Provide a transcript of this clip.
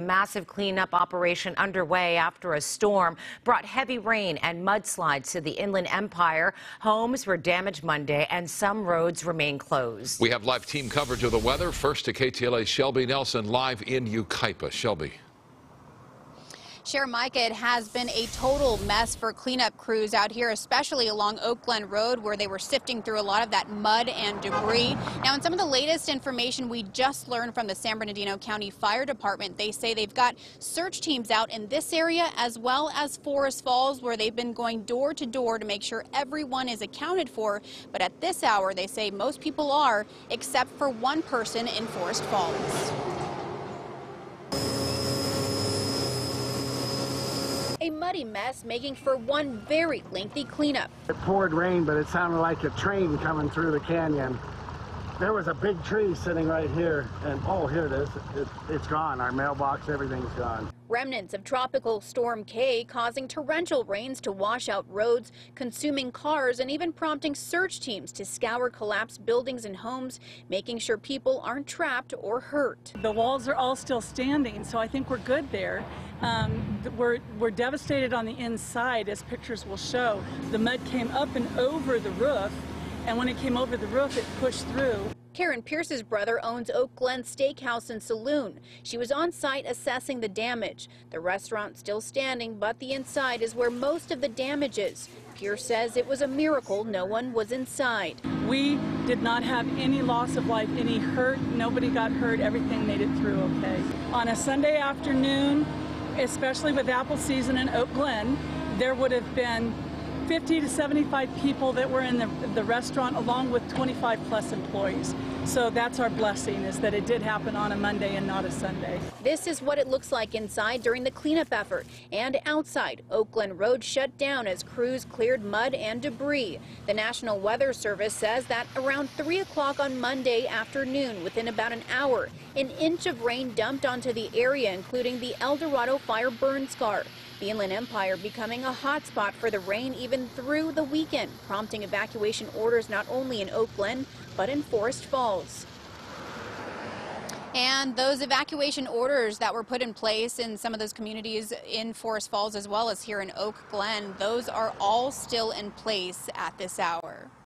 Massive cleanup operation underway after a storm brought heavy rain and mudslides to the Inland Empire. Homes were damaged Monday and some roads remain closed. We have live team coverage of the weather. First to KTLA Shelby Nelson live in Yucaipa. Shelby. Share Mike, it has been a total mess for cleanup crews out here, especially along Oak Glen Road, where they were sifting through a lot of that mud and debris. Now, in some of the latest information we just learned from the San Bernardino County Fire Department, they say they've got search teams out in this area as well as Forest Falls, where they've been going door to door to make sure everyone is accounted for. But at this hour, they say most people are, except for one person in Forest Falls. A muddy mess making for one very lengthy cleanup. It poured rain, but it sounded like a train coming through the canyon. There was a big tree sitting right here, and oh, here it is. It, it's gone. Our mailbox, everything's gone. Remnants of Tropical Storm Kay causing torrential rains to wash out roads, consuming cars, and even prompting search teams to scour collapsed buildings and homes, making sure people aren't trapped or hurt. The walls are all still standing, so I think we're good there. Um, we're, we're devastated on the inside, as pictures will show. The mud came up and over the roof, and when it came over the roof, it pushed through. Karen Pierce's brother owns Oak Glen Steakhouse and Saloon. She was on site assessing the damage. The restaurant still standing, but the inside is where most of the damage is. Pierce says it was a miracle no one was inside. We did not have any loss of life, any hurt. Nobody got hurt. Everything made it through okay. On a Sunday afternoon, especially with apple season in Oak Glen, there would have been 50 to 75 people that were in the, the restaurant along with 25 plus employees. So that's our blessing is that it did happen on a Monday and not a Sunday. This is what it looks like inside during the cleanup effort and outside. Oak Glen Road shut down as crews cleared mud and debris. The National Weather Service says that around 3 o'clock on Monday afternoon, within about an hour, an inch of rain dumped onto the area, including the El Dorado fire burn scar. The Inland Empire becoming a hotspot for the rain even through the weekend, prompting evacuation orders not only in Oak Glen, but in Forest Falls. And those evacuation orders that were put in place in some of those communities in Forest Falls as well as here in Oak Glen, those are all still in place at this hour.